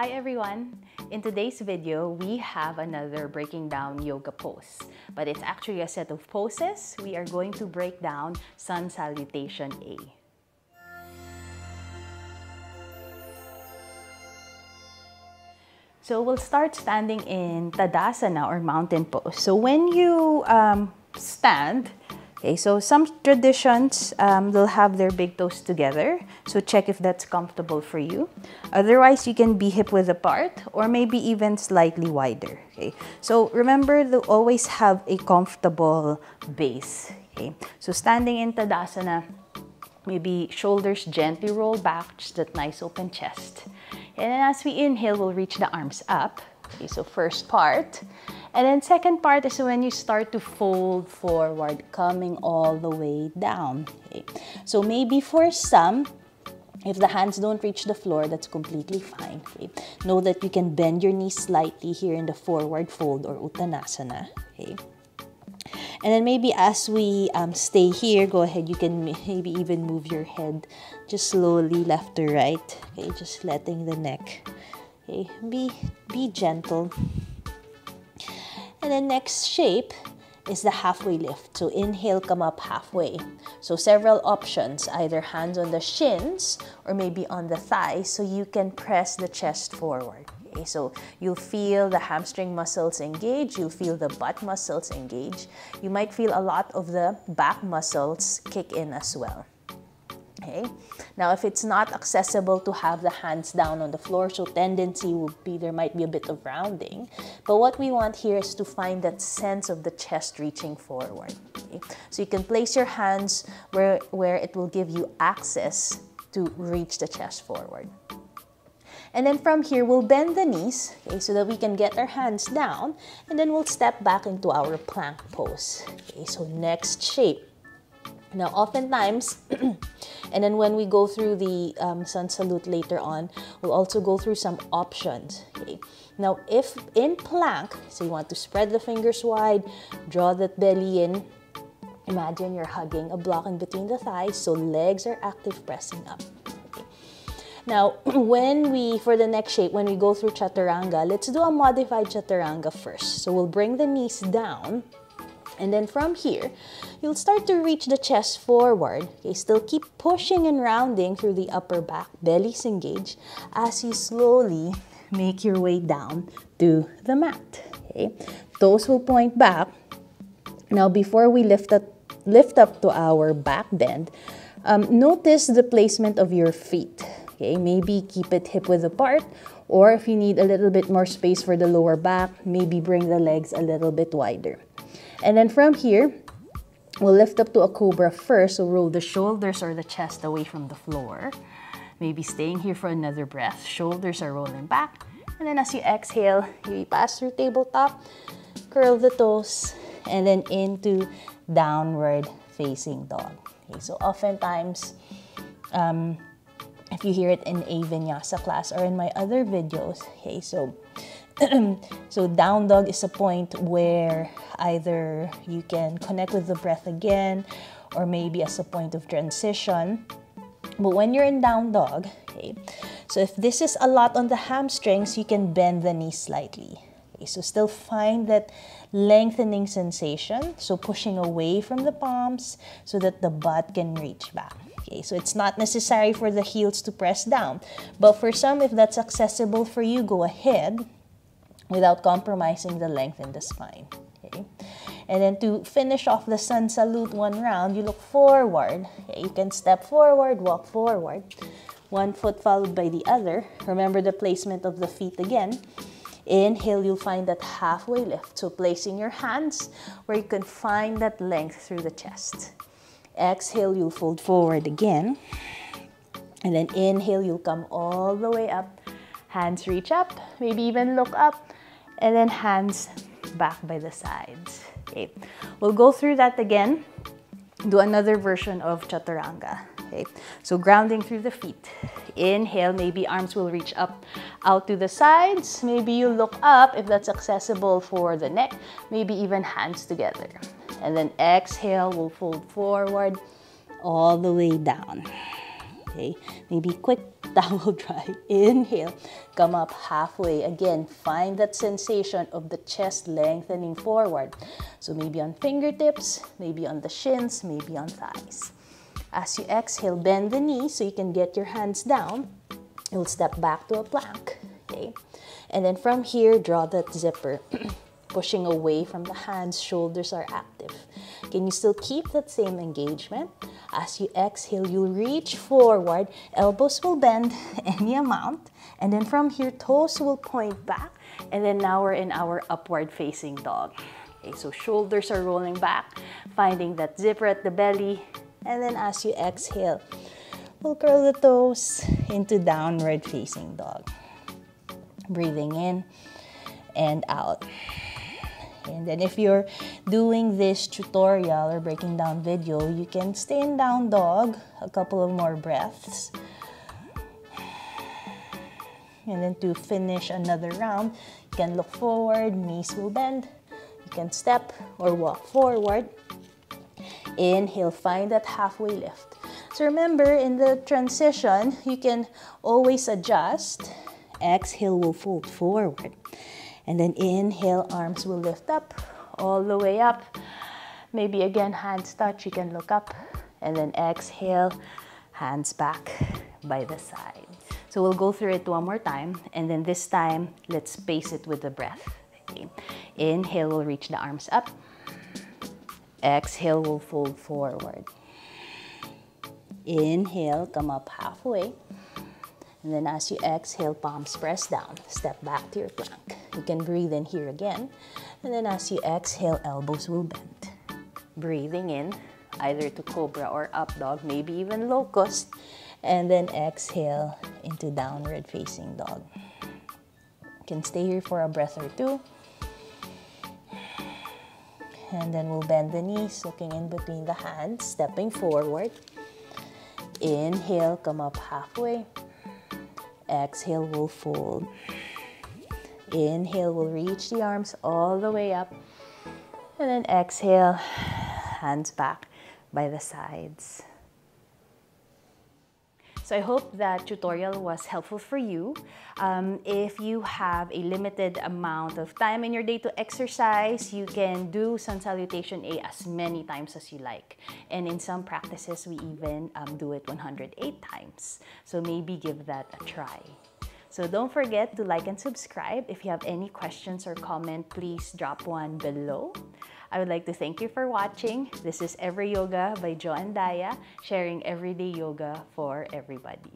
Hi everyone! In today's video, we have another breaking down yoga pose. But it's actually a set of poses. We are going to break down Sun Salutation A. So we'll start standing in Tadasana or mountain pose. So when you um, stand, Okay, so some traditions, um, they'll have their big toes together. So check if that's comfortable for you. Otherwise, you can be hip width apart or maybe even slightly wider. Okay, so remember to always have a comfortable base. Okay, so standing in Tadasana, maybe shoulders gently roll back, just that nice open chest. And then as we inhale, we'll reach the arms up. Okay, so first part. And then second part is when you start to fold forward, coming all the way down. Okay. So maybe for some, if the hands don't reach the floor, that's completely fine. Okay. Know that you can bend your knees slightly here in the forward fold or Uttanasana. Okay. And then maybe as we um, stay here, go ahead, you can maybe even move your head just slowly left to right. Okay, just letting the neck. Okay, be, be gentle. And the next shape is the halfway lift. So inhale, come up halfway. So several options, either hands on the shins or maybe on the thighs so you can press the chest forward. Okay, so you'll feel the hamstring muscles engage, you'll feel the butt muscles engage. You might feel a lot of the back muscles kick in as well. Okay. Now, if it's not accessible to have the hands down on the floor, so tendency would be there might be a bit of rounding. But what we want here is to find that sense of the chest reaching forward. Okay. So you can place your hands where, where it will give you access to reach the chest forward. And then from here, we'll bend the knees okay, so that we can get our hands down. And then we'll step back into our plank pose. Okay, so next shape. Now, oftentimes, and then when we go through the um, sun salute later on, we'll also go through some options. Okay. Now, if in plank, so you want to spread the fingers wide, draw that belly in. Imagine you're hugging a block in between the thighs, so legs are active, pressing up. Now, when we, for the next shape, when we go through chaturanga, let's do a modified chaturanga first. So we'll bring the knees down and then from here, you'll start to reach the chest forward. Okay, still keep pushing and rounding through the upper back, bellies engaged, as you slowly make your way down to the mat. Okay, toes will point back. Now, before we lift up, lift up to our back bend, um, notice the placement of your feet. Okay, maybe keep it hip width apart, or if you need a little bit more space for the lower back, maybe bring the legs a little bit wider. And then from here, we'll lift up to a cobra first. So roll the shoulders or the chest away from the floor. Maybe staying here for another breath. Shoulders are rolling back. And then as you exhale, you pass through tabletop, curl the toes, and then into downward facing dog. Okay, so oftentimes, um, if you hear it in a vinyasa class or in my other videos, okay, so so down dog is a point where either you can connect with the breath again or maybe as a point of transition. But when you're in down dog, okay, so if this is a lot on the hamstrings, you can bend the knee slightly. Okay, so still find that lengthening sensation. So pushing away from the palms so that the butt can reach back. Okay, so it's not necessary for the heels to press down. But for some, if that's accessible for you, go ahead without compromising the length in the spine. Okay? And then to finish off the sun salute one round, you look forward. Okay? You can step forward, walk forward. One foot followed by the other. Remember the placement of the feet again. Inhale, you'll find that halfway lift. So placing your hands where you can find that length through the chest. Exhale, you'll fold forward again. And then inhale, you'll come all the way up. Hands reach up, maybe even look up and then hands back by the sides. Okay, we'll go through that again. Do another version of chaturanga. Okay, so grounding through the feet. Inhale, maybe arms will reach up out to the sides. Maybe you look up if that's accessible for the neck. Maybe even hands together. And then exhale, we'll fold forward all the way down. Okay, maybe quick towel dry. Inhale, come up halfway. Again, find that sensation of the chest lengthening forward. So maybe on fingertips, maybe on the shins, maybe on thighs. As you exhale, bend the knee so you can get your hands down. You'll step back to a plank, okay? And then from here, draw that zipper. Pushing away from the hands, shoulders are active. Can you still keep that same engagement? As you exhale, you reach forward, elbows will bend any amount, and then from here, toes will point back, and then now we're in our upward facing dog. Okay, so shoulders are rolling back, finding that zipper at the belly, and then as you exhale, we'll curl the toes into downward facing dog. Breathing in and out. And then if you're doing this tutorial or breaking down video, you can stay in down dog a couple of more breaths. And then to finish another round, you can look forward, knees will bend. You can step or walk forward. Inhale, find that halfway lift. So remember, in the transition, you can always adjust. Exhale will fold forward. And then inhale, arms will lift up, all the way up. Maybe again, hands touch, you can look up. And then exhale, hands back by the side. So we'll go through it one more time. And then this time, let's pace it with the breath. Okay. Inhale, we'll reach the arms up. Exhale, we'll fold forward. Inhale, come up halfway. And then as you exhale, palms press down. Step back to your plank. You can breathe in here again. And then as you exhale, elbows will bend. Breathing in, either to cobra or up dog, maybe even locust. And then exhale into downward facing dog. You can stay here for a breath or two. And then we'll bend the knees, looking in between the hands, stepping forward. Inhale, come up halfway. Exhale, we'll fold. Inhale, we'll reach the arms all the way up. And then exhale, hands back by the sides. So I hope that tutorial was helpful for you. Um, if you have a limited amount of time in your day to exercise, you can do Sun Salutation A as many times as you like. And in some practices, we even um, do it 108 times. So maybe give that a try. So don't forget to like and subscribe. If you have any questions or comment, please drop one below. I would like to thank you for watching. This is Every Yoga by Jo Endaya, sharing everyday yoga for everybody.